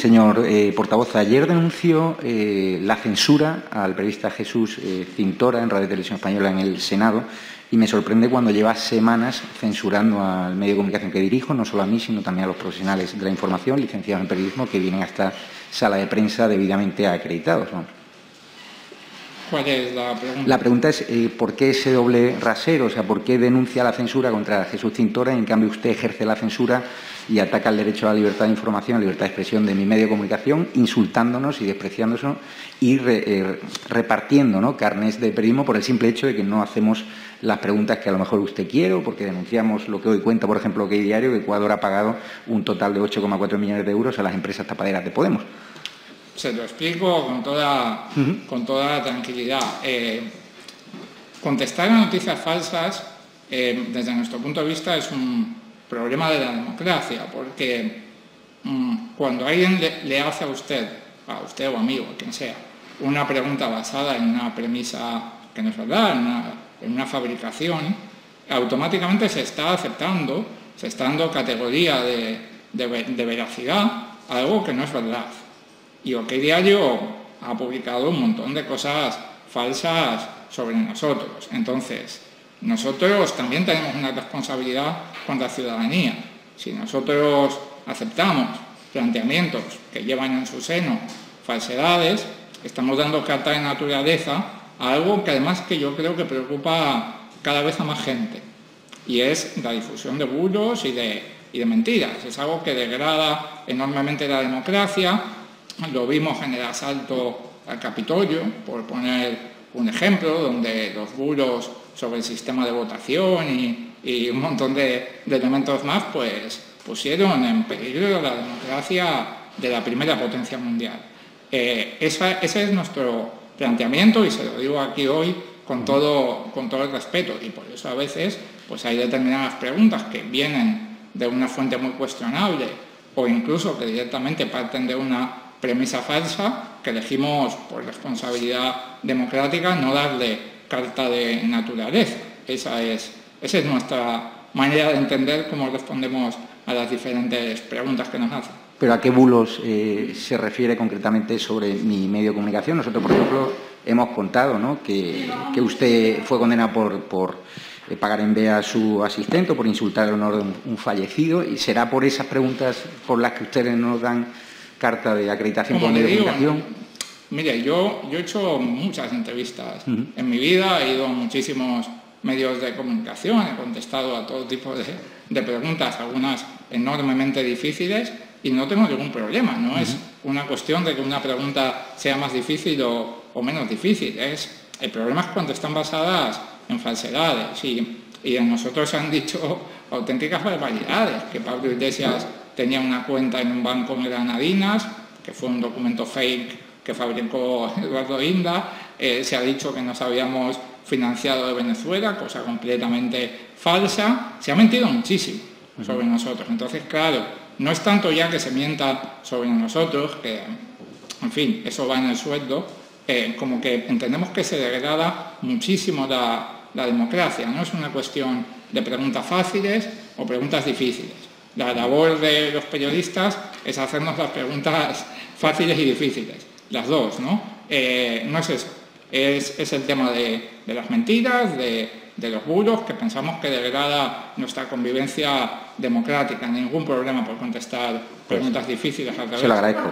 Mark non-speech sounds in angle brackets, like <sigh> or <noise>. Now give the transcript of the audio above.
Señor eh, portavoz. Ayer denunció eh, la censura al periodista Jesús eh, Cintora en Radio Televisión Española en el Senado y me sorprende cuando lleva semanas censurando al medio de comunicación que dirijo, no solo a mí, sino también a los profesionales de la información, licenciados en periodismo, que vienen a esta sala de prensa debidamente acreditados. ¿Cuál es la pregunta? Es eh, por qué ese doble rasero, o sea, por qué denuncia la censura contra Jesús Cintora y en cambio usted ejerce la censura y ataca el derecho a la libertad de información, a la libertad de expresión de mi medio de comunicación, insultándonos y despreciándonos y eh, repartiendo ¿no? carnes de periodismo por el simple hecho de que no hacemos las preguntas que a lo mejor usted quiere o porque denunciamos lo que hoy cuenta, por ejemplo, que Diario, que Ecuador ha pagado un total de 8,4 millones de euros a las empresas tapaderas de Podemos. Se lo explico con toda, uh -huh. con toda tranquilidad. Eh, contestar a noticias falsas, eh, desde nuestro punto de vista, es un problema de la democracia, porque mmm, cuando alguien le, le, hace a usted, a usted o amigo, quien sea, una pregunta basada en una premisa que no es verdad, en una, en una fabricación, automáticamente se está aceptando, se está dando categoría de, de, de veracidad a algo que no es verdad. Y OK Diario ha publicado un montón de cosas falsas sobre nosotros. Entonces, nosotros también tenemos una responsabilidad con la ciudadanía. Si nosotros aceptamos planteamientos que llevan en su seno falsedades, estamos dando carta de naturaleza a algo que además que yo creo que preocupa cada vez a más gente, y es la difusión de bulos y de, y de mentiras. Es algo que degrada enormemente la democracia, lo vimos en el asalto al Capitolio, por poner un ejemplo, donde los bulos sobre el sistema de votación y, un montón de, elementos más, pues pusieron en peligro la democracia de la primera potencia mundial. Eh, ese es nuestro planteamiento y se lo digo aquí hoy con todo, con todo el respeto y por eso a veces pues hay determinadas preguntas que vienen de una fuente muy cuestionable o incluso que directamente parten de una premisa falsa que elegimos por responsabilidad democrática no darle carta de naturaleza. Esa es, nuestra manera de entender cómo respondemos a las diferentes preguntas que nos hacen. ¿Pero a qué bulos eh, se refiere concretamente sobre mi medio de comunicación? Nosotros, por ejemplo, hemos contado ¿no? que, que, usted fue condenado por, por eh, pagar en B a su asistente, por insultar el honor de un, fallecido, y será por esas preguntas por las que ustedes nos dan carta de acreditación Como por comunicación. Mire, yo, yo he hecho muchas entrevistas uh -huh. en mi vida, he ido a muchísimos medios de comunicación, he contestado a todo tipo de, de preguntas, algunas enormemente difíciles, y no tengo ningún problema, no uh -huh. es una cuestión de que una pregunta sea más difícil o, o, menos difícil, es, el problema es cuando están basadas en falsedades y, y en nosotros han dicho <laughs> auténticas barbaridades, que Pablo Iglesias tenía una cuenta en un banco en Granadinas, que fue un documento fake que fabricó Eduardo Inda, eh, se ha dicho que nos habíamos financiado de Venezuela, cosa completamente falsa, se ha mentido muchísimo sobre nosotros. Entonces, claro, no es tanto ya que se mienta sobre nosotros, que, en fin, eso va en el sueldo, eh, como que entendemos que se degrada muchísimo la, la democracia, no es una cuestión de preguntas fáciles o preguntas difíciles. La labor de los periodistas es hacernos las preguntas fáciles y difíciles, las dos, ¿no? Eh, no es eso, es, es el tema de, de las mentiras, de, de, los bulos, que pensamos que degrada nuestra convivencia democrática. Ningún problema por contestar preguntas difíciles al revés. Se lo agradezco.